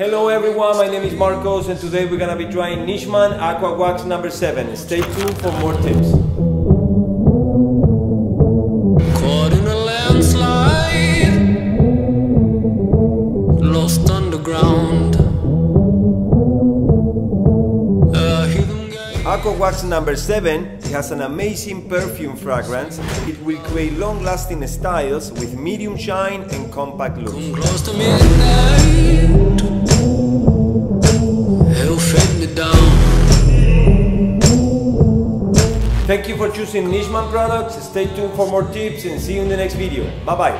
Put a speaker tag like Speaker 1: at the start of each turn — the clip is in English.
Speaker 1: Hello everyone, my name is Marcos and today we're gonna be trying Nishman Aqua Wax number 7. Stay tuned for more tips.
Speaker 2: Caught in a landslide, lost underground. A heathen gang.
Speaker 1: Aqua Wax number 7 has an amazing perfume fragrance. It will create long-lasting styles with medium shine and compact look. Thank you for choosing Nishman products. Stay tuned for more tips and see you in the next video. Bye bye.